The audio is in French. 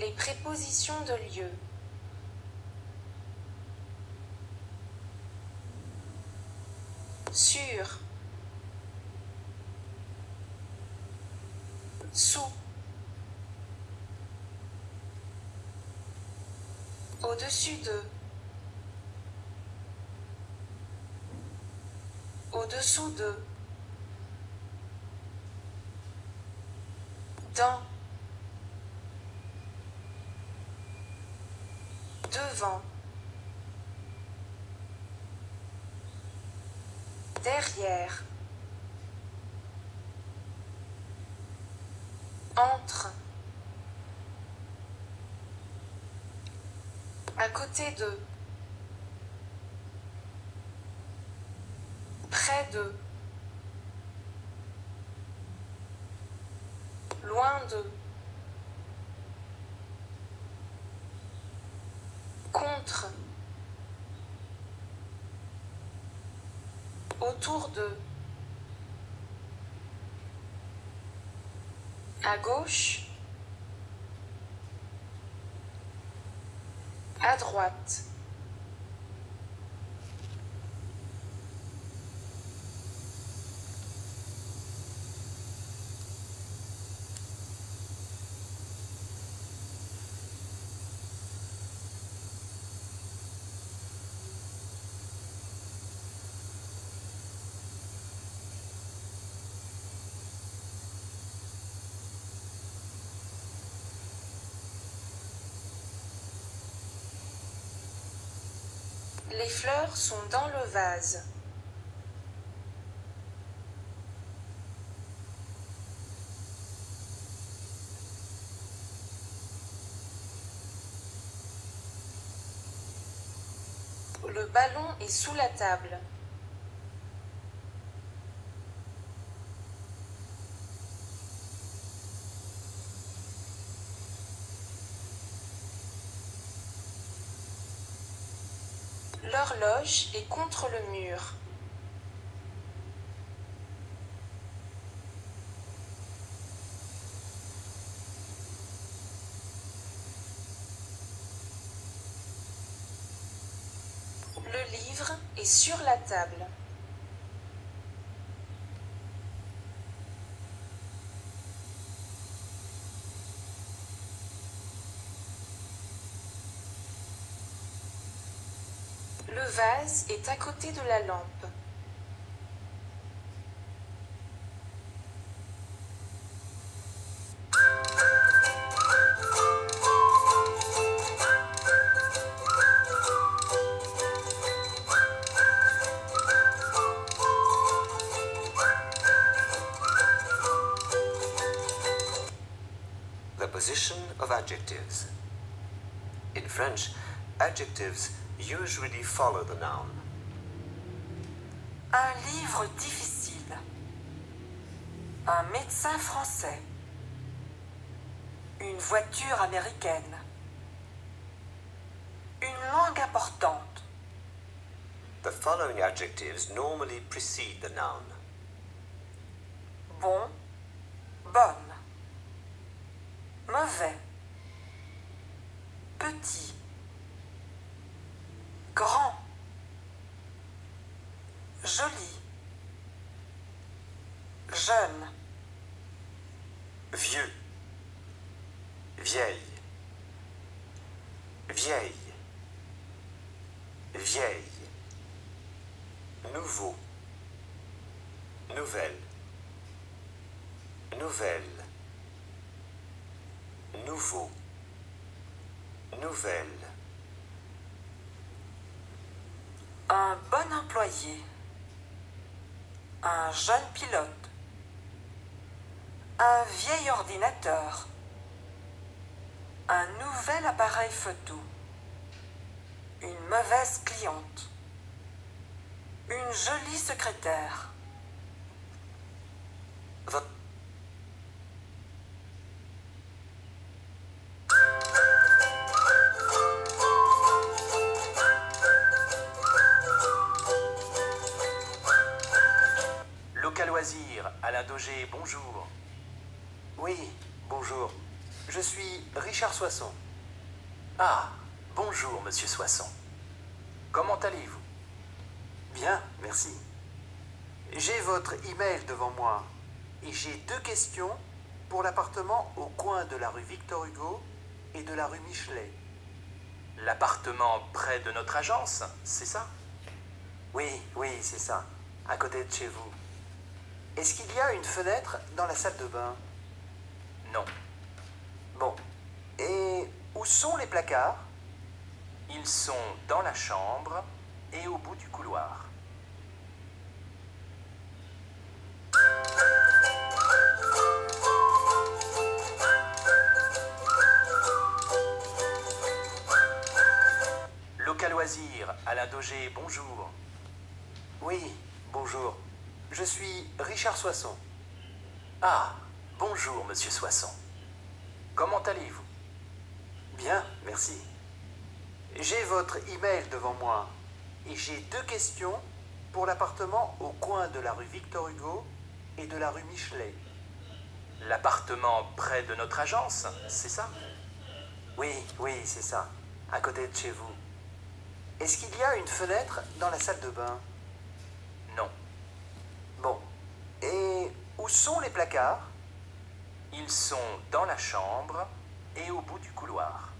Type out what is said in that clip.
Les prépositions de lieu. Sur. Sous. Au-dessus de. Au-dessous de. Dans. Devant. Derrière. Entre. À côté de. Près de. Loin de. Contre. Autour de. À gauche. À droite. Les fleurs sont dans le vase. Le ballon est sous la table. L'horloge est contre le mur. Le livre est sur la table. Le vase est à côté de la lampe. The position of adjectives. In French, adjectives usually follow the noun. Un livre difficile. Un médecin français. Une voiture américaine. Une langue importante. The following adjectives normally precede the noun. Bon. Jeune. Vieux. Vieille. Vieille. Vieille. Nouveau. Nouvelle. Nouvelle. Nouveau. Nouvelle. Un bon employé. Un jeune pilote. Un vieil ordinateur. Un nouvel appareil photo. Une mauvaise cliente. Une jolie secrétaire. Votre Local Loisir, Alain Daugé, bonjour. Oui, bonjour. Je suis Richard Soisson. Ah, bonjour, monsieur Soisson. Comment allez-vous? Bien, merci. J'ai votre email devant moi et j'ai deux questions pour l'appartement au coin de la rue Victor Hugo et de la rue Michelet. L'appartement près de notre agence, c'est ça? Oui, oui, c'est ça, à côté de chez vous. Est-ce qu'il y a une fenêtre dans la salle de bain? Non. Bon. Et où sont les placards? Ils sont dans la chambre et au bout du couloir. Local Loisir, Alain Daugé, bonjour. Oui, bonjour. Je suis Richard Soisson. Ah, bonjour, monsieur Soisson. Comment allez-vous? Bien, merci. J'ai votre email devant moi et j'ai deux questions pour l'appartement au coin de la rue Victor Hugo et de la rue Michelet. L'appartement près de notre agence, c'est ça? Oui, oui, c'est ça, à côté de chez vous. Est-ce qu'il y a une fenêtre dans la salle de bain? Non. Bon. Et où sont les placards? Ils sont dans la chambre et au bout du couloir.